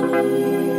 you.